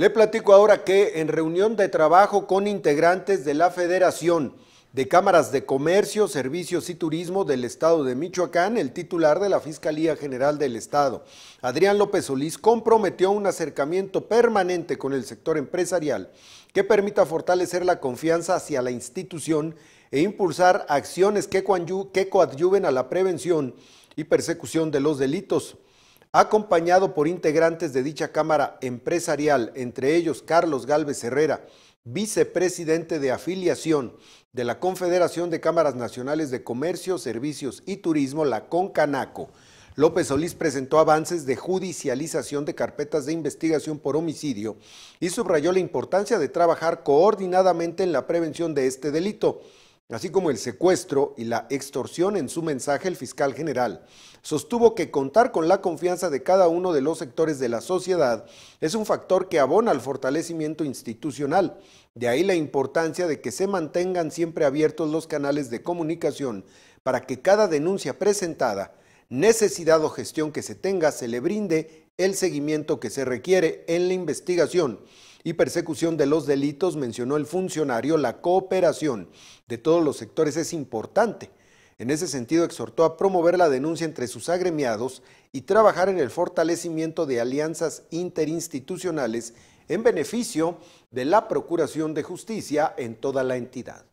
Le platico ahora que en reunión de trabajo con integrantes de la Federación de Cámaras de Comercio, Servicios y Turismo del Estado de Michoacán, el titular de la Fiscalía General del Estado, Adrián López Solís, comprometió un acercamiento permanente con el sector empresarial que permita fortalecer la confianza hacia la institución e impulsar acciones que coadyuven a la prevención y persecución de los delitos acompañado por integrantes de dicha Cámara Empresarial, entre ellos Carlos Galvez Herrera, vicepresidente de afiliación de la Confederación de Cámaras Nacionales de Comercio, Servicios y Turismo, la CONCANACO. López Solís presentó avances de judicialización de carpetas de investigación por homicidio y subrayó la importancia de trabajar coordinadamente en la prevención de este delito así como el secuestro y la extorsión en su mensaje el fiscal general. Sostuvo que contar con la confianza de cada uno de los sectores de la sociedad es un factor que abona al fortalecimiento institucional. De ahí la importancia de que se mantengan siempre abiertos los canales de comunicación para que cada denuncia presentada, necesidad o gestión que se tenga, se le brinde el seguimiento que se requiere en la investigación y persecución de los delitos, mencionó el funcionario, la cooperación de todos los sectores es importante. En ese sentido, exhortó a promover la denuncia entre sus agremiados y trabajar en el fortalecimiento de alianzas interinstitucionales en beneficio de la Procuración de Justicia en toda la entidad.